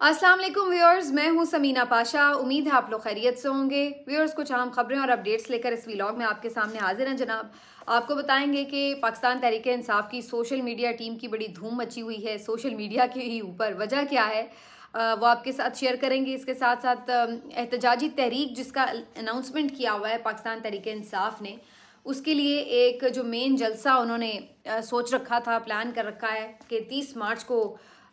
अस्सलाम वालेकुम व्यूअर्स, मैं हूँ समीना पाशा। उम्मीद है आप लोग खैरियत से होंगे। व्यूअर्स, कुछ अहम खबरें और अपडेट्स लेकर इस व्लॉग में आपके सामने हाजिर हैं, जनाब। आपको बताएँगे कि पाकिस्तान तहरीक इंसाफ की सोशल मीडिया टीम की बड़ी धूम मची हुई है। सोशल मीडिया के ही ऊपर वजह क्या है वो आपके साथ शेयर करेंगे। इसके साथ साथ एहतजाजी तहरीक जिसका अनाउंसमेंट किया हुआ है पाकिस्तान तहरीक इंसाफ ने, उसके लिए एक जो मेन जलसा उन्होंने सोच रखा था प्लान कर रखा है कि तीस मार्च को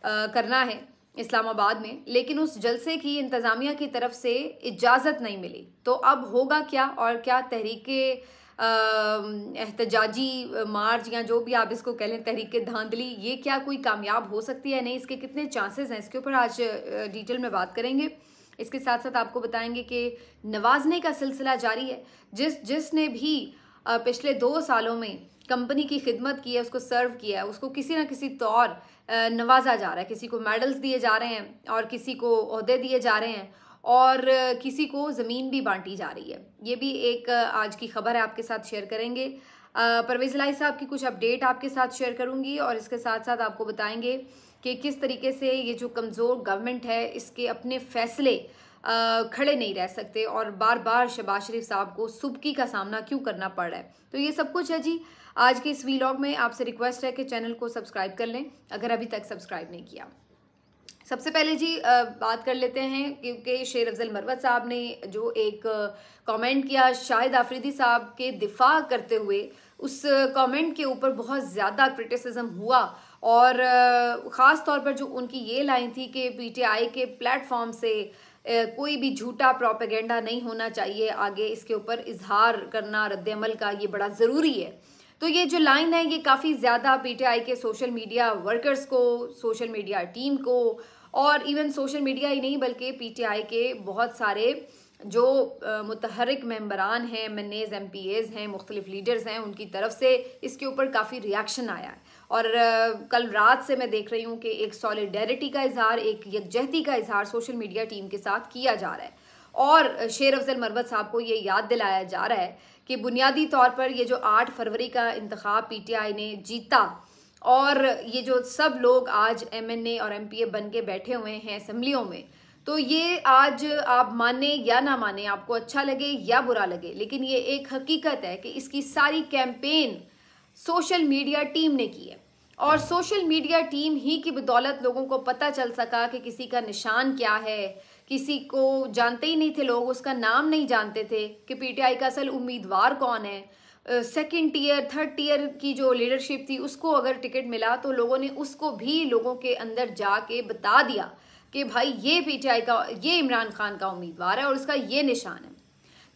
करना है। इस्लामाबाद में, लेकिन उस जलसे की, इंतज़ामिया की तरफ़ से इजाज़त नहीं मिली। तो अब होगा क्या और क्या तहरीक एहतजाजी, मार्च या जो भी आप इसको कह लें, तहरीक धांधली, ये क्या कोई कामयाब हो सकती है? नहीं, इसके कितने चांसेस हैं? इसके ऊपर आज डिटेल में बात करेंगे। इसके साथ साथ आपको बताएँगे कि नवाजने का सिलसिला जारी है। जिस, जिसने भी पिछले दो सालों में कंपनी की खिदमत की है, उसको सर्व किया है, उसको किसी ना किसी तौर नवाजा जा रहा है। किसी को मेडल्स दिए जा रहे हैं और किसी को अहदे दिए जा रहे हैं और किसी को ज़मीन भी बांटी जा रही है। ये भी एक आज की खबर है, आपके साथ शेयर करेंगे। परवेज़ लाई साहब की कुछ अपडेट आपके साथ शेयर करूँगी और इसके साथ साथ आपको बताएँगे कि किस तरीके से ये जो कमज़ोर गवर्नमेंट है, इसके अपने फैसले खड़े नहीं रह सकते और बार बार शबाज शरीफ साहब को सुबकी का सामना क्यों करना पड़ रहा है। तो ये सब कुछ है जी। आज के इस वीलॉग में आपसे रिक्वेस्ट है कि चैनल को सब्सक्राइब कर लें। अगर अभी तक सब्सक्राइब नहीं किया। सबसे पहले जी बात कर लेते हैं क्योंकि शेर अफजल मरवत साहब ने जो एक कमेंट किया शाहिद आफरीदी साहब के दिफा करते हुए, उस कमेंट के ऊपर बहुत ज़्यादा क्रिटिसिज्म हुआ। और ख़ास तौर पर जो उनकी ये लाइन थी कि पीटीआई के प्लेटफॉर्म से कोई भी झूठा प्रोपेगेंडा नहीं होना चाहिए। आगे इसके ऊपर इजहार करना रद्दमल का ये बड़ा ज़रूरी है। तो ये जो लाइन है, ये काफ़ी ज़्यादा पीटीआई के सोशल मीडिया वर्कर्स को सोशल मीडिया टीम को और इवन सोशल मीडिया ही नहीं, बल्कि पीटीआई के बहुत सारे जो मुतहरक मेम्बरान हैं M N as M P as हैं, मुख्तलिफ़ लीडर्स हैं, उनकी तरफ़ से इसके ऊपर काफ़ी रिएक्शन आया है। और कल रात से मैं देख रही हूँ कि एक सॉलिडेरिटी का इजहार, एक यकजहती का इजहार सोशल मीडिया टीम के साथ किया जा रहा है। और शेर अफजल मरबत साहब को ये याद दिलाया जा रहा है कि बुनियादी तौर पर ये जो आठ फरवरी का इंतखब पीटीआई ने जीता और ये जो सब लोग आज एमएनए और एमपीए बन के बैठे हुए हैं असम्बलियों में तो ये आज आप माने या ना माने, आपको अच्छा लगे या बुरा लगे, लेकिन ये एक हकीकत है कि इसकी सारी कैंपेन सोशल मीडिया टीम ने की है। और सोशल मीडिया टीम ही की बदौलत लोगों को पता चल सका कि किसी का निशान क्या है किसी को जानते ही नहीं थे लोग, उसका नाम नहीं जानते थे कि पीटीआई का असल उम्मीदवार कौन है। सेकंड टीयर थर्ड टीयर की जो लीडरशिप थी, उसको अगर टिकट मिला तो लोगों ने उसको भी लोगों के अंदर जाके बता दिया कि भाई ये पीटीआई का, ये इमरान खान का उम्मीदवार है और उसका ये निशान है।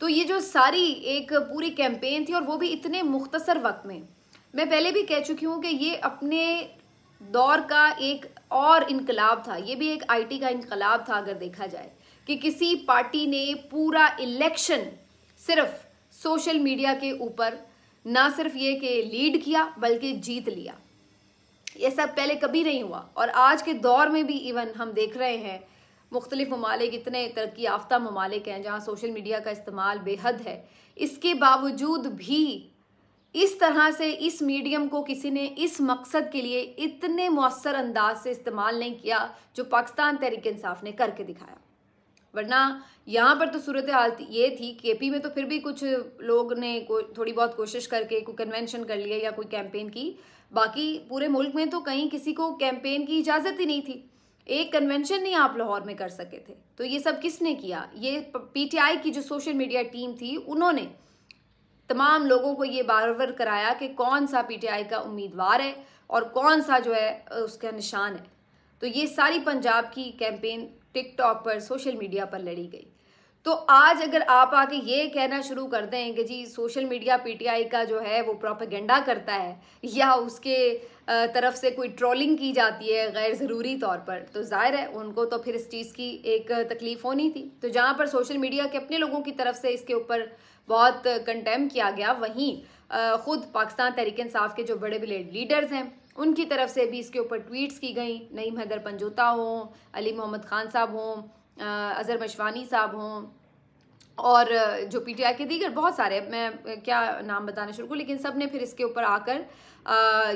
तो ये जो सारी एक पूरी कैंपेन थी और वो भी इतने मुख्तसर वक्त में, मैं पहले भी कह चुकी हूँ कि ये अपने दौर का एक और इनकलाब था, ये भी एक आईटी का इनकलाब था, अगर देखा जाए, कि किसी पार्टी ने पूरा इलेक्शन सिर्फ़ सोशल मीडिया के ऊपर ना सिर्फ़ ये कि लीड किया, बल्कि जीत लिया। ये सब पहले कभी नहीं हुआ, और आज के दौर में भी इवन हम देख रहे हैं, मुख्तलिफ़ ममालिक इतने तरक्की याफ्ता ममालिक हैं, जहाँ सोशल मीडिया का इस्तेमाल बेहद है। इसके बावजूद भी इस तरह से इस मीडियम को किसी ने इस मकसद के लिए इतने मौसर अंदाज से इस्तेमाल नहीं किया जो पाकिस्तान तहरीक इंसाफ ने करके दिखाया। वरना यहाँ पर तो सूरत हाल ये थी के पी में तो फिर भी कुछ लोग ने थोड़ी बहुत कोशिश करके कोई कन्वेंशन कर लिया या कोई कैंपेन की। बाकी पूरे मुल्क में तो कहीं किसी को कैंपेन की इजाज़त ही नहीं थी। एक कन्वेंशन नहीं आप लाहौर में कर सके थे। तो ये सब किसने किया? ये पीटीआई की जो सोशल मीडिया टीम थी, उन्होंने तमाम लोगों को ये बारवर कराया कि कौन सा पीटीआई का उम्मीदवार है और कौन सा जो है उसका निशान है। तो ये सारी पंजाब की कैंपेन टिकटॉक पर, सोशल मीडिया पर लड़ी गई। तो आज अगर आप आके ये कहना शुरू कर दें कि जी सोशल मीडिया पीटीआई का जो है, वो प्रोपेगेंडा करता है, या उसके तरफ़ से कोई ट्रोलिंग की जाती है गैर ज़रूरी तौर पर तो ज़ाहिर है उनको तो फिर इस चीज़ की एक तकलीफ़ होनी थी। तो जहाँ पर सोशल मीडिया के अपने लोगों की तरफ़ से इसके ऊपर बहुत कंटेम किया गया। वहीं ख़ुद पाकिस्तान तहरीक इंसाफ के जो बड़े बड़े लीडर्स हैं, उनकी तरफ़ से भी इसके ऊपर ट्वीट्स की गई। नईम हैदर पंजोता हों, अली मोहम्मद खान साहब हों अज़हर मशवानी साहब हों, और जो पीटीआई के दीगर बहुत सारे, मैं, क्या नाम बताना शुरू करूँ, लेकिन सबने फिर इसके ऊपर आकर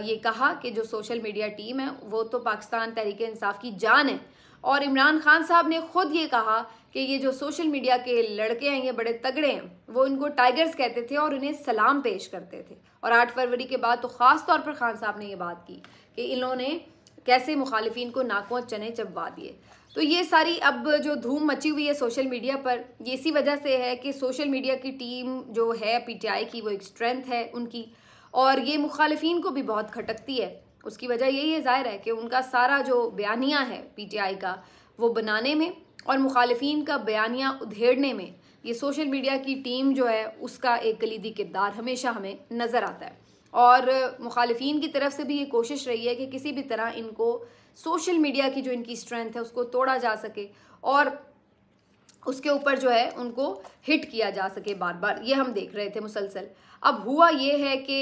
ये कहा कि जो सोशल मीडिया टीम है, वो तो पाकिस्तान तहरीक इंसाफ की जान है। और इमरान खान साहब ने खुद ये कहा कि ये जो सोशल मीडिया के लड़के हैं, ये बड़े तगड़े हैं, वो इनको टाइगर्स कहते थे और उन्हें सलाम पेश करते थे। और आठ फरवरी के बाद तो ख़ास तौर पर खान साहब ने ये बात की कि इन्होंने कैसे मुखालिफिन को नाकों चने चबवा दिए। तो ये सारी अब जो धूम मची हुई है सोशल मीडिया पर, ये इसी वजह से है कि सोशल मीडिया की टीम जो है, पीटीआई की वो एक स्ट्रेंथ है उनकी, और ये मुखालफी को भी बहुत खटकती है। उसकी वजह यही है, ज़ाहिर है कि उनका सारा जो बयानिया है पीटीआई का, वो बनाने में और मुखालफी का बयानिया उधेड़ने में, ये सोशल मीडिया की टीम जो है, उसका एक कलीदी किरदार हमेशा हमें नज़र आता है। और मुखालफी की तरफ़ से भी ये कोशिश रही है कि किसी भी तरह इनको सोशल मीडिया की जो इनकी स्ट्रेंथ है, उसको तोड़ा जा सके और उसके ऊपर जो है उनको हिट किया जा सके बार बार ये हम देख रहे थे मुसलसल। अब हुआ ये है कि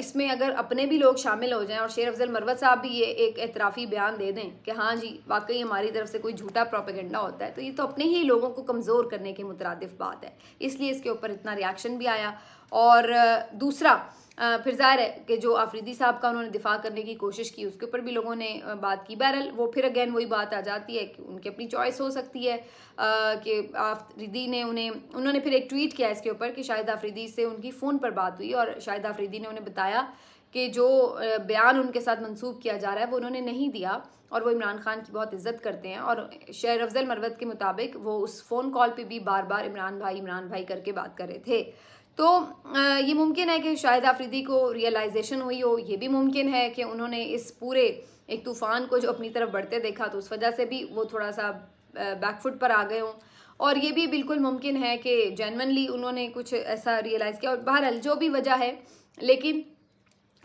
इसमें अगर अपने भी लोग शामिल हो जाएँ और शेर अफजल मरवत साहब भी ये एक एतराफ़ी बयान दे दें कि हाँ जी, वाकई हमारी तरफ़ से कोई झूठा प्रोपेगेंडा होता है तो ये तो अपने ही लोगों को कमज़ोर करने के मुतरद बात है। इसलिए इसके ऊपर इतना रिएक्शन भी आया। और दूसरा फिर ज़ाहिर है कि जो आफरीदी साहब का उन्होंने दिफा करने की कोशिश की, उसके ऊपर भी लोगों ने बात की। बहरल वो फिर अगेन वही बात आ जाती है कि उनकी अपनी चॉइस हो सकती है कि आफरीदी ने उन्हें, उन्होंने फिर एक ट्वीट किया इसके ऊपर कि शाहिद आफरीदी से उनकी फ़ोन पर बात हुई और शाहिद आफरीदी ने उन्हें बताया कि जो बयान उनके साथ मंसूब किया जा रहा है, वो उन्होंने नहीं दिया और वो इमरान खान की बहुत इज़्ज़त करते हैं और शेर अफजल मरवत के मुताबिक वो उस फ़ोन कॉल पे भी बार बार इमरान भाई इमरान भाई करके बात कर रहे थे। तो ये मुमकिन है कि शायद आफरीदी को रियलाइजेशन हुई हो। ये भी मुमकिन है कि उन्होंने इस पूरे एक तूफ़ान को जो अपनी तरफ़ बढ़ते देखा तो उस वजह से भी वो थोड़ा सा बैकफुट पर आ गए हों। और ये भी बिल्कुल मुमकिन है कि जेनवनली उन्होंने कुछ ऐसा रियलाइज़ किया। और बहरहाल, जो भी वजह है, लेकिन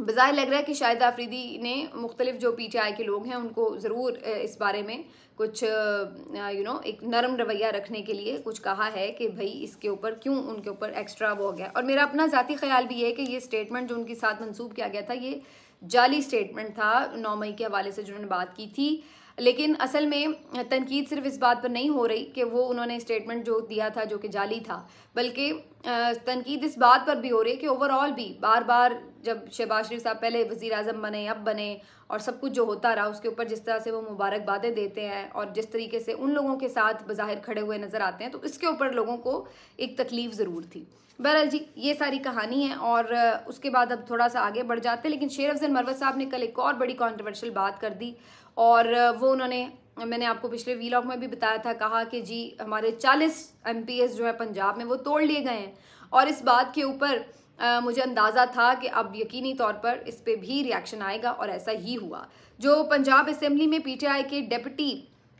बज़ाहिर लग रहा है कि शाहिद आफरीदी ने मुख्तलिफ़ जो पी टी आई के लोग हैं, उनको ज़रूर इस बारे में कुछ यू नो एक नरम रवैया रखने के लिए कुछ कहा है कि भाई इसके ऊपर क्यों उनके ऊपर एक्स्ट्रा वो हो गया और मेरा अपना ज़ाती ख्याल भी है कि ये स्टेटमेंट जो उनके साथ मंसूब किया गया था, ये जाली स्टेटमेंट था, नौ मई के हवाले से जिन्होंने बात की थी। लेकिन असल में तनकीद सिर्फ़ इस बात पर नहीं हो रही कि वो उन्होंने स्टेटमेंट जो दिया था, जो कि जाली था, बल्कि तनकीद इस बात पर भी हो रही है कि ओवरऑल भी बार बार जब शहबाज शरीफ साहब पहले वज़ी अजम बने, अब बने और सब कुछ जो होता रहा, उसके ऊपर जिस तरह से वो मुबारकबादें देते हैं और जिस तरीके से उन लोगों के साथ बाहिर खड़े हुए नज़र आते हैं तो इसके ऊपर लोगों को एक तकलीफ़ ज़रूर थी। बहरहाल जी, ये सारी कहानी है और उसके बाद अब थोड़ा सा आगे बढ़ जाते हैं, लेकिन शेर अफजल मरवत साहब ने कल एक और बड़ी कॉन्ट्रोवर्शियल बात कर दी और वो उन्होंने, मैंने आपको पिछले वीलॉग में भी बताया था, कहा कि जी, हमारे 40 एम जो है पंजाब में वो तोड़ लिए गए हैं और इस बात के ऊपर मुझे अंदाज़ा था कि अब यकीनी तौर पर इस पर भी रिएक्शन आएगा और ऐसा ही हुआ। जो पंजाब असम्बली में पीटीआई के डेप्यूटी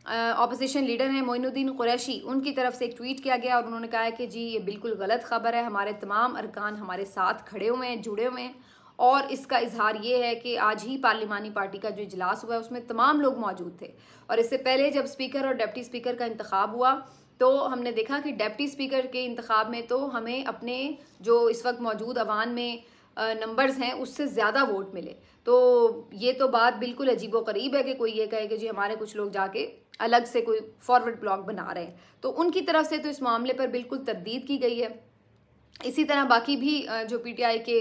अपोजिशन लीडर हैं मोइनुद्दीन कुरैशी, उनकी तरफ़ से एक ट्वीट किया गया और उन्होंने कहा कि जी, ये बिल्कुल गलत खबर है। हमारे तमाम अरकान हमारे साथ खड़े हुए हैं, जुड़े हुए हैं और इसका इजहार ये है कि आज ही पार्लिमानी पार्टी का जो इजलास हुआ है, उसमें तमाम लोग मौजूद थे। और इससे पहले जब स्पीकर और डिप्टी स्पीकर का इंतखब हुआ तो हमने देखा कि डेप्टी स्पीकर के इंतखब में तो हमें अपने जो इस वक्त मौजूद अवान में नंबर्स हैं, उससे ज़्यादा वोट मिले। तो ये तो बात बिल्कुल अजीब करीब है कि कोई ये कहे कि जी हमारे कुछ लोग जाके अलग से कोई फॉरवर्ड ब्लॉक बना रहे हैं। तो उनकी तरफ़ से तो इस मामले पर बिल्कुल तरदीद की गई है। इसी तरह बाकी भी जो पीटीआई के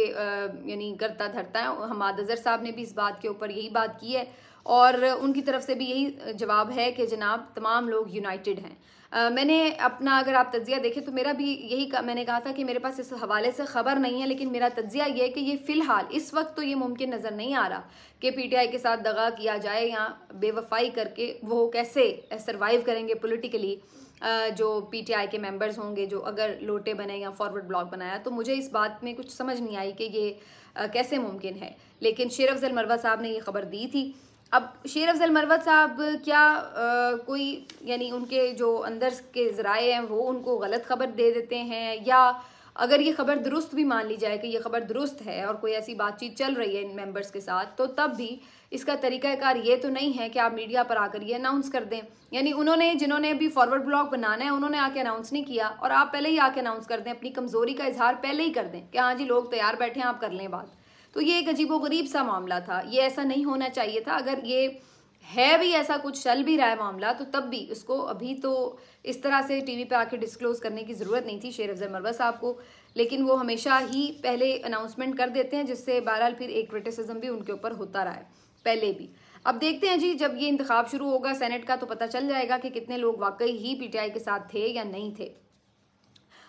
यानी करता धरता है, हमाद अजहर साहब ने भी इस बात के ऊपर यही बात की है। और उनकी तरफ़ से भी यही जवाब है कि जनाब, तमाम लोग यूनाइटेड हैं। Uh, मैंने अपना अगर आप तजिया देखें तो मेरा भी यही का, मैंने कहा था कि मेरे पास इस हवाले से ख़बर नहीं है लेकिन मेरा तजिया ये है कि ये फ़िलहाल इस वक्त तो ये मुमकिन नज़र नहीं आ रहा कि पीटीआई के साथ दगा किया जाए या बेवफाई करके वो कैसे सरवाइव करेंगे पोलिटिकली जो पीटीआई के मेंबर्स होंगे जो अगर लोटे बने या फॉरवर्ड ब्लॉक बनाया तो मुझे इस बात में कुछ समझ नहीं आई कि ये कैसे मुमकिन है। लेकिन शेर अफजल मरवा साहब ने ये खबर दी थी अब शेर अफजल मरवत साहब क्या आ, कोई यानी उनके जो अंदर के ज़राए हैं वो उनको गलत खबर दे देते हैं? या अगर ये खबर दुरुस्त भी मान ली जाए कि ये खबर दुरुस्त है और कोई ऐसी बातचीत चल रही है इन मेंबर्स के साथ तो तब भी इसका तरीकाकार ये तो नहीं है कि आप मीडिया पर आकर ये अनाउंस कर दें। यानी उन्होंने जिन्होंने अभी फॉरवर्ड ब्लॉग बनाना है उन्होंने आके अनाउंस नहीं किया और आप पहले ही आके अनाउंस कर दें अपनी कमज़ोरी का इजहार पहले ही कर दें कि हाँ जी लोग तैयार बैठे हैं आप कर लें बात। तो ये एक अजीब गरीब सा मामला था। ये ऐसा नहीं होना चाहिए था। अगर ये है भी ऐसा कुछ, चल भी रहा है मामला तो तब भी उसको अभी तो इस तरह से टीवी पे आके डिस्क्लोज करने की ज़रूरत नहीं थी, शेर अफजल मरवा साहब को। लेकिन वो हमेशा ही पहले अनाउंसमेंट कर देते हैं, जिससे बहरहाल फिर एक क्रिटिसिज्म भी उनके ऊपर होता रहा है, पहले भी। अब देखते हैं जी, जब ये इंतखब शुरू होगा सेनेट का तो पता चल जाएगा कि कितने लोग वाकई ही पीटीआई के साथ थे या नहीं थे।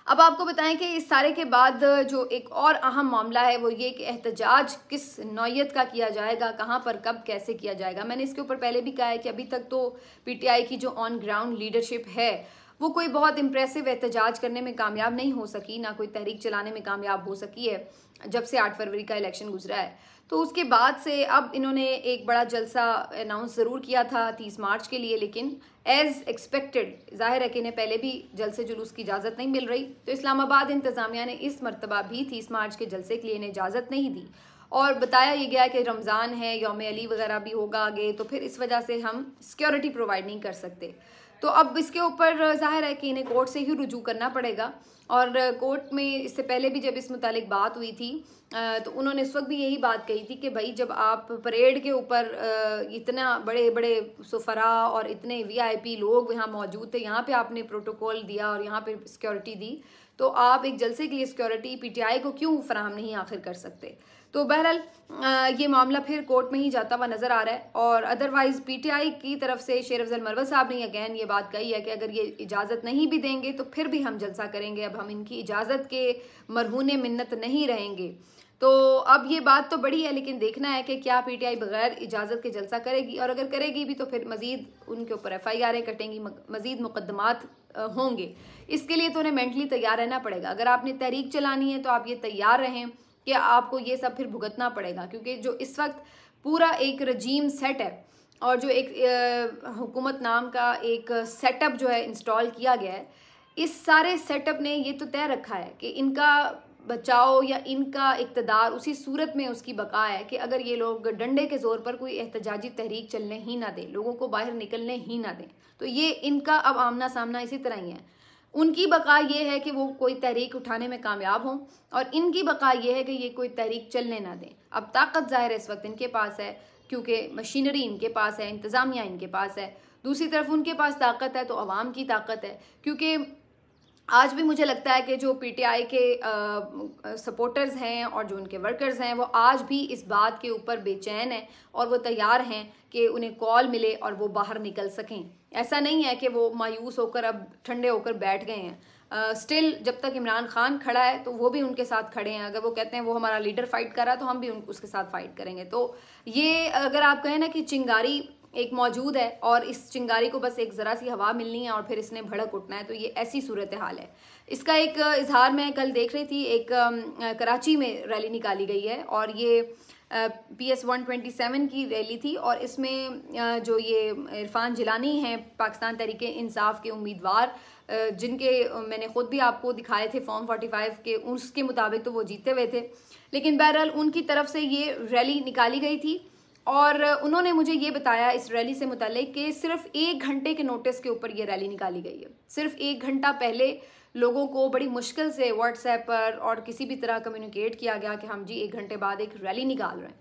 अब आपको बताएँ कि इस सारे के बाद जो एक और अहम मामला है, वो ये कि एहतजाज किस नौयत का किया जाएगा, कहाँ पर, कब, कैसे किया जाएगा? मैंने इसके ऊपर पहले भी कहा है कि अभी तक तो पीटीआई की जो ऑन ग्राउंड लीडरशिप है, वो कोई बहुत इम्प्रेसिव एहतजाज करने में कामयाब नहीं हो सकी, ना कोई तहरीक चलाने में कामयाब हो सकी है। जब से आठ फरवरी का इलेक्शन गुजरा है। तो उसके बाद से अब इन्होंने एक बड़ा जलसा अनाउंस ज़रूर किया था तीस मार्च के लिए, लेकिन एज़ एक्सपेक्टेड ज़ाहिर है कि इन्हें पहले भी जलसे जुलूस की इजाज़त नहीं मिल रही। तो इस्लामाबाद इंतज़ामिया ने इस मरतबा भी तीस मार्च के जलसे के लिए इन्हें इजाज़त नहीं दी। और बताया ये गया कि रमज़ान है, योम अली वगैरह भी होगा आगे तो फिर इस वजह से हम सिक्योरिटी प्रोवाइड नहीं कर सकते। तो अब इसके ऊपर ज़ाहिर है कि इन्हें कोर्ट से ही रुजू करना पड़ेगा। और कोर्ट में इससे पहले भी जब इस मुतालिक बात हुई थी तो उन्होंने इस वक्त भी यही बात कही थी कि भाई, जब आप परेड के ऊपर इतना बड़े बड़े सफरा और इतने वीआईपी लोग यहाँ मौजूद थे, यहाँ पे आपने प्रोटोकॉल दिया और यहाँ पे सिक्योरिटी दी तो आप एक जलसे के लिए सिक्योरिटी पीटीआई को क्यों फराहम नहीं आखिर कर सकते? तो बहरहाल ये मामला फिर कोर्ट में ही जाता हुआ नज़र आ रहा है और अदरवाइज़ पीटीआई की तरफ़ से शेर अफजल मरवत साहब ने अगैन ये बात कही है कि अगर ये इजाज़त नहीं भी देंगे तो फिर भी हम जलसा करेंगे। अब हम इनकी इजाज़त के मरहून मिन्नत नहीं रहेंगे। तो अब ये बात तो बड़ी है, लेकिन देखना है कि क्या पीटीआई बगैर इजाज़त के जलसा करेगी और अगर करेगी भी तो फिर मज़ीद उनके ऊपर एफ़ आई आर कटेंगी मज़ीद मुकदमात होंगे। इसके लिए तो उन्हें मेंटली तैयार रहना पड़ेगा। अगर आपने तहरीक चलानी है तो आप ये तैयार रहें। कि आपको ये सब फिर भुगतना पड़ेगा, क्योंकि जो इस वक्त पूरा एक रजीम सेट है और जो एक हुकूमत नाम का एक सेटअप जो है इंस्टॉल किया गया है, इस सारे सेटअप ने ये तो तय रखा है कि इनका बचाओ या इनका इकतदार उसी सूरत में उसकी बका है कि अगर ये लोग डंडे के ज़ोर पर कोई एहतजाजी तहरीक चलने ही ना दें, लोगों को बाहर निकलने ही ना दें। तो ये इनका अब आमना सामना इसी तरह ही है। उनकी बका ये है कि वो कोई तहरीक उठाने में कामयाब हों और इनकी बका ये है कि ये कोई तहरीक चलने ना दें। अब ताकत ज़ाहिर इस वक्त इनके पास है, क्योंकि मशीनरी इनके पास है, इंतज़ामिया इनके पास है। दूसरी तरफ़ उनके पास ताकत है तो आवाम की ताकत है, क्योंकि आज भी मुझे लगता है कि जो पीटीआई के सपोर्टर्स हैं और जो उनके वर्कर्स हैं वो आज भी इस बात के ऊपर बेचैन हैं और वो तैयार हैं कि उन्हें कॉल मिले और वो बाहर निकल सकें। ऐसा नहीं है कि वो मायूस होकर अब ठंडे होकर बैठ गए हैं। स्टिल uh, जब तक इमरान खान खड़ा है तो वो भी उनके साथ खड़े हैं। अगर वो कहते हैं वो हमारा लीडर फाइट कर रहा है तो हम भी उन, उसके साथ फाइट करेंगे। तो ये अगर आप कहें ना कि चिंगारी एक मौजूद है और इस चिंगारी को बस एक ज़रा सी हवा मिलनी है और फिर इसने भड़क उठना है तो ये ऐसी सूरत हाल है। इसका एक इजहार मैं कल देख रही थी, एक कराची में रैली निकाली गई है और ये P S one twenty seven की रैली थी और इसमें जो ये इरफान जिलानी हैं, पाकिस्तान तरीके इंसाफ के उम्मीदवार जिनके मैंने ख़ुद भी आपको दिखाए थे फॉर्म फोर्टी फाइव के, उसके मुताबिक तो वो जीते हुए थे। लेकिन बहरहाल उनकी तरफ़ से ये रैली निकाली गई थी। और उन्होंने मुझे ये बताया इस रैली से मुतलिक कि सिर्फ़ एक घंटे के नोटिस के ऊपर ये रैली निकाली गई है। सिर्फ़ एक घंटा पहले लोगों को बड़ी मुश्किल से व्हाट्सएप पर और किसी भी तरह कम्युनिकेट किया गया कि हम जी एक घंटे बाद एक रैली निकाल रहे हैं।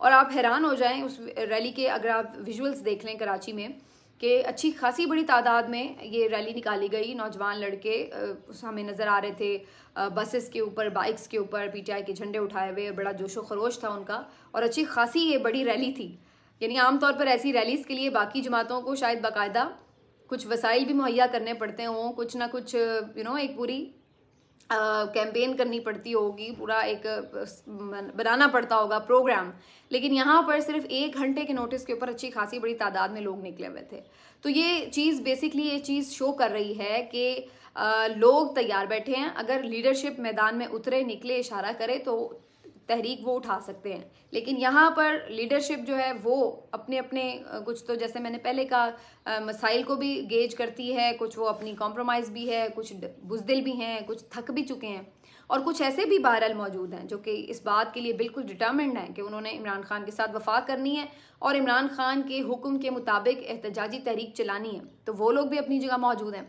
और आप हैरान हो जाएँ उस रैली के, अगर आप विजुअल्स देख लें कराची में कि अच्छी खासी बड़ी तादाद में ये रैली निकाली गई। नौजवान लड़के हमें नज़र आ रहे थे बसेस के ऊपर, बाइक्स के ऊपर, पीटीआई के झंडे उठाए हुए, बड़ा जोशो खरोश था उनका और अच्छी खासी ये बड़ी रैली थी। यानी आमतौर पर ऐसी रैलीज़ के लिए बाकी जमातों को शायद बाकायदा कुछ वसाइल भी मुहैया करने पड़ते हों, कुछ ना कुछ, यू नो, एक पूरी कैंपेन करनी पड़ती होगी, पूरा एक बनाना पड़ता होगा प्रोग्राम लेकिन यहाँ पर सिर्फ़ एक घंटे के नोटिस के ऊपर अच्छी खासी बड़ी तादाद में लोग निकले हुए थे। तो ये चीज़ बेसिकली ये चीज़ शो कर रही है कि लोग तैयार बैठे हैं। अगर लीडरशिप मैदान में उतरे, निकले, इशारा करे तो तहरीक वो उठा सकते हैं। लेकिन यहाँ पर लीडरशिप जो है, वो अपने अपने कुछ तो जैसे मैंने पहले कहा मसाइल को भी गेज करती है, कुछ वो अपनी कॉम्प्रोमाइज़ भी है, कुछ बुजदिल भी हैं, कुछ थक भी चुके हैं। और कुछ ऐसे भी बहरहाल मौजूद हैं जो कि इस बात के लिए बिल्कुल डिटर्मेंड हैं कि उन्होंने इमरान खान के साथ वफा करनी है और इमरान खान के हुक्म के मुताबिक एहतजाजी तहरीक चलानी है। तो वो लोग भी अपनी जगह मौजूद हैं।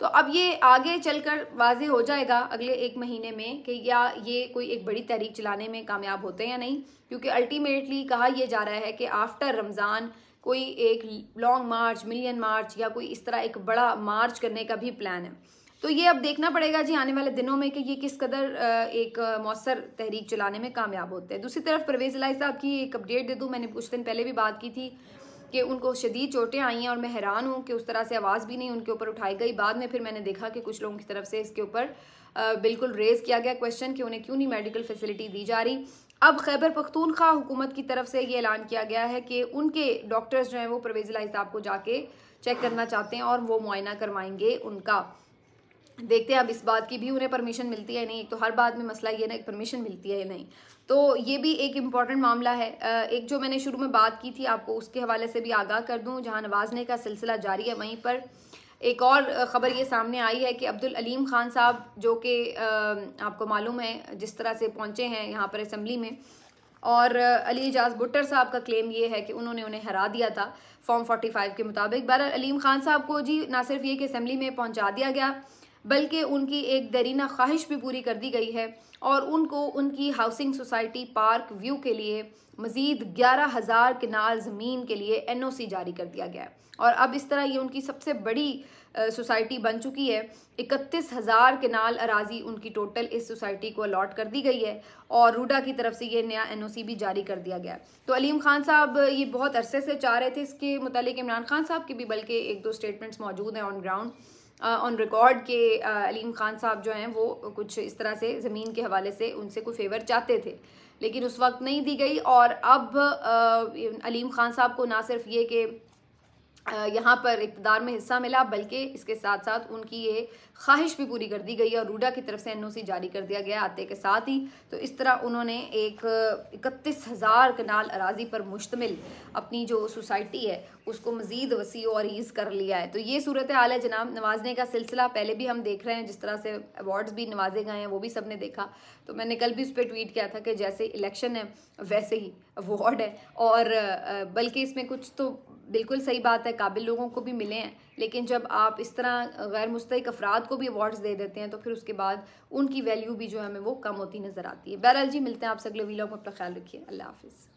तो अब ये आगे चलकर वाजे हो जाएगा अगले एक महीने में कि या ये कोई एक बड़ी तहरीक चलाने में कामयाब होते हैं या नहीं, क्योंकि अल्टीमेटली कहा यह जा रहा है कि आफ्टर रमज़ान कोई एक लॉन्ग मार्च मिलियन मार्च या कोई इस तरह एक बड़ा मार्च करने का भी प्लान है। तो ये अब देखना पड़ेगा जी आने वाले दिनों में कि ये किस कदर एक मौसर तहरीक चलाने में कामयाब होते हैं। दूसरी तरफ़ परवेज़ लाई साहब की एक अपडेट दे दूँ, मैंने कुछ दिन पहले भी बात की थी कि उनको शदीद चोटें आई हैं और मैं हैरान हूँ कि उस तरह से आवाज़ भी नहीं उनके ऊपर उठाई गई। बाद में फिर मैंने देखा कि कुछ लोगों की तरफ़ से इसके ऊपर बिल्कुल रेज़ किया गया क्वेश्चन कि उन्हें क्यों नहीं मेडिकल फैसिलिटी दी जा रही। अब खैबर पख्तूनख्वा हुकूमत की तरफ़ से ये ऐलान किया गया है कि उनके डॉक्टर्स जो हैं वो परवेज़ लाई साहब को जाके चेक करना चाहते हैं और वो मुआयना करवाएँगे उनका। देखते हैं, अब इस बात की भी उन्हें परमिशन मिलती है नहीं। एक तो हर बात में मसला ये ना परमिशन मिलती है नहीं। तो ये भी एक इंपॉर्टेंट मामला है। एक जो मैंने शुरू में बात की थी, आपको उसके हवाले से भी आगाह कर दूँ, जहाँ नवाजने का सिलसिला जारी है वहीं पर। एक और ख़बर ये सामने आई है कि अब्दुल अलीम खान साहब, जो कि आपको मालूम है, जिस तरह से पहुँचे हैं यहाँ पर असम्बली में, और अली एजाज बुट्टर साहब का क्लेम ये है कि उन्होंने उन्हें हरा दिया था फॉर्म 45 के मुताबिक। बहर अलीम खान साहब को जी ना सिर्फ़ ये कि असम्बली में पहुँचा दिया गया बल्कि उनकी एक दरीना ख्वाहिश भी पूरी कर दी गई है और उनको उनकी हाउसिंग सोसाइटी पार्क व्यू के लिए मज़ीद ग्यारह हज़ार किनाल ज़मीन के लिए एन ओ सी जारी कर दिया गया है। और अब इस तरह ये उनकी सबसे बड़ी सोसाइटी बन चुकी है। इकतीस हज़ार किनाल अराजी उनकी टोटल इस सोसाइटी को अलॉट कर दी गई है और रूडा की तरफ़ से ये नया एनओसी भी जारी कर दिया गया तो अलीम खान साहब, ये बहुत अरसे से चाह रहे थे इसके मुतालिक इमरान खान साहब के भी, बल्कि एक दो स्टेटमेंट्स मौजूद हैं ऑन ग्राउंड ऑन रिकॉर्ड के अलीम खान साहब जो हैं, वो कुछ इस तरह से ज़मीन के हवाले से उनसे कोई फेवर चाहते थे। लेकिन उस वक्त नहीं दी गई और अब अलीम खान साहब को ना सिर्फ़ ये कि यहाँ पर इकतदार में हिस्सा मिला, बल्कि इसके साथ साथ उनकी ये ख्वाहिश भी पूरी कर दी गई और रूडा की तरफ़ से एनओसी जारी कर दिया गया आते के साथ ही। तो इस तरह उन्होंने एक इकतीस हज़ार कनाल अराजी पर मुश्तमिल अपनी जो सोसाइटी है, उसको मज़ीद वसी और ईज़ कर लिया है। तो ये सूरत हाल है जनाब, नवाजने का सिलसिला पहले भी हम देख रहे हैं, जिस तरह से अवार्ड्स भी नवाजे गए हैं, वो भी सबने देखा। तो मैंने कल भी उस पर ट्वीट किया था कि जैसे इलेक्शन है, वैसे ही अवार्ड है। और बल्कि इसमें कुछ तो बिल्कुल सही बात है, काबिल लोगों को भी मिले हैं। लेकिन जब आप इस तरह गैर मुस्तक अफराद को भी अवार्ड्स दे देते हैं तो फिर उसके बाद उनकी वैल्यू भी जो है हमें वो कम होती नज़र आती है। बहरहाल जी, मिलते हैं आपसे अगले वीलों में। अपना ख्याल रखिए। अल्लाह हाफिज़।